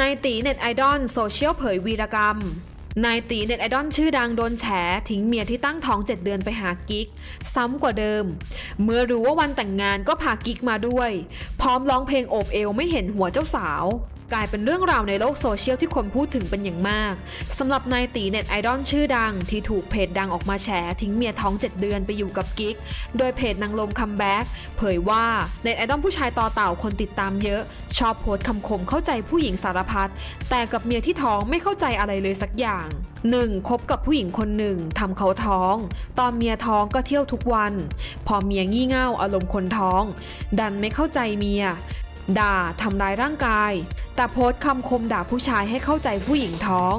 นายตี๋เน็ตไอดอลโซเชียลเผยวีรกรรมนายตี๋เน็ตไอดอลชื่อดังโดนแฉทิ้งเมียที่ตั้งท้อง 7 เดือนไปหากิ๊ก ช้ำกว่าเดิม เมื่อรู้ว่าวันแต่งงานก็พากิ๊กมาด้วย พร้อมร้องเพลงโอบเอวไม่เห็นหัวเจ้าสาวกลายเป็นเรื่องราวในโลกโซเชียลที่คนพูดถึงเป็นอย่างมากสำหรับนายตี๋เน็ตไอดอลชื่อดัง ที่ถูกเพจดังออกมาแฉทิ้งเมียท้อง 7 เดือนไปอยู่กับกิ๊ก โดยเพจนางลมคัมแบ็กเผยว่าเน็ตไอดอลผู้ชายต่อเต่าคนติดตามเยอะ ชอบโพสต์คำคมเข้าใจผู้หญิงสารพัดแต่กับเมียที่ท้องไม่เข้าใจอะไรเลยสักอย่าง 1. คบกับผู้หญิงคนหนึ่งทำเขาท้อง ตอนเมียท้องก็เที่ยวทุกวัน พอเมียงี่เง่าอารมณ์คนท้อง ดันไม่เข้าใจเมีย ด่าทำร้ายร่างกาย แต่โพสต์คำคมด่าผู้ชายให้เข้าใจผู้หญิงท้อง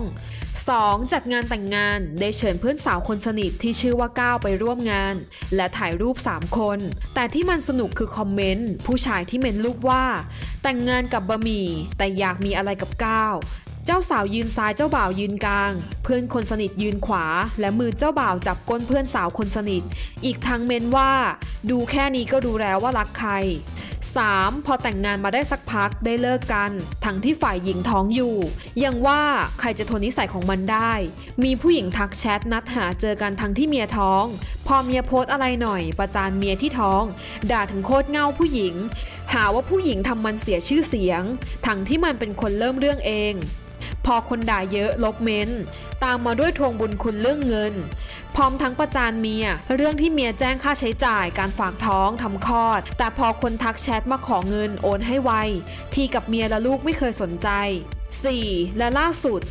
2. จัดงานแต่งงานได้เชิญเพื่อนสาวคนสนิทที่ชื่อว่าก้าวไปร่วมงาน และถ่ายรูป 3 คน แต่ที่มันสนุกคือคอมเมนต์ผู้ชายที่เมนรูปว่า แต่งงานกับบะหมี่แต่อยากมีอะไรกับก้าวเจ้าสาวยืนซ้ายเจ้าบ่าวยืนกลาง เพื่อนคนสนิทยืนขวา และมือเจ้าบ่าวจับก้นเพื่อนสาวคนสนิท อีกทั้งเมนว่า ดูแค่นี้ก็รู้แล้วว่ารักใคร 3. พอแต่งงานมาได้สักพักได้เลิกกัน ทั้งที่ฝ่ายหญิงท้องอยู่ ยังว่าใครจะทนนิสัยของมันได้ มีผู้หญิงทักแชทนัดหาเจอกันทั้งที่เมียท้อง พอเมียโพสอะไรหน่อย ประจานเมียที่ท้อง ด่าถึงโคตรเงาผู้หญิง หาว่าผู้หญิงทำมันเสียชื่อเสียง ทั้งที่มันเป็นคนเริ่มเรื่องเอง พอคนด่าเยอะลบเม้น ตามมาด้วยทวงบุญคุณเรื่องเงิน พร้อมทั้งประจานเมีย เรื่องที่เมียแจ้งค่าใช้จ่ายการฝากท้องทำคลอด แต่พอคนทักแชทมาขอเงินโอนให้ไว ทีกับเมียและลูกไม่เคยสนใจ 4. และล่าสุด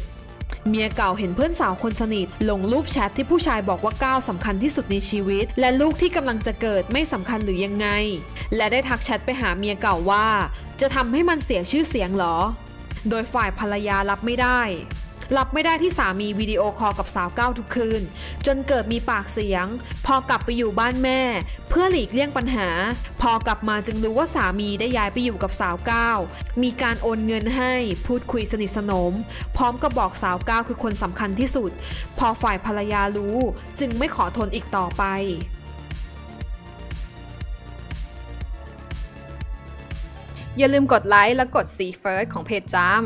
เมียเก่าเห็นเพื่อนสาวคนสนิท ลงรูปแชทที่ผู้ชายบอกว่าก้าวสำคัญที่สุดในชีวิต และลูกที่กำลังจะเกิดไม่สำคัญหรือยังไง และได้ทักแชทไปหาเมียเก่าว่า จะทำให้มันเสียชื่อเสียงหรอ โดยฝ่ายภรรยารับไม่ได้รับไม่ได้ที่สามีวิดีโอคอลกับสาวก้าวทุกคืน จนเกิดมีปากเสียง พอกลับไปอยู่บ้านแม่ เพื่อหลีกเลี่ยงปัญหา พอกลับมาจึงรู้ว่าสามีได้ย้ายไปอยู่กับสาวก้าวมีการโอนเงินให้พูดคุยสนิทสนม พร้อมกับบอกสาวก้าวคือคนสำคัญที่สุด พอฝ่ายภรรยารู้ จึงไม่ขอทนอีกต่อไป อย่าลืมกดไลค์และกด See First ของเพจจาม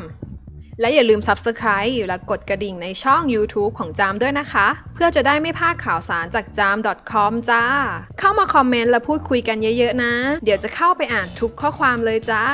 และอย่าลืม Subscribe และกดกระดิ่งในช่อง YouTube ของจามด้วยนะคะ เพื่อจะได้ไม่พลาดข่าวสารจากจาม .com จ้า เข้ามาคอมเมนต์และพูดคุยกันเยอะๆนะ เดี๋ยวจะเข้าไปอ่านทุกข้อความเลยจ้า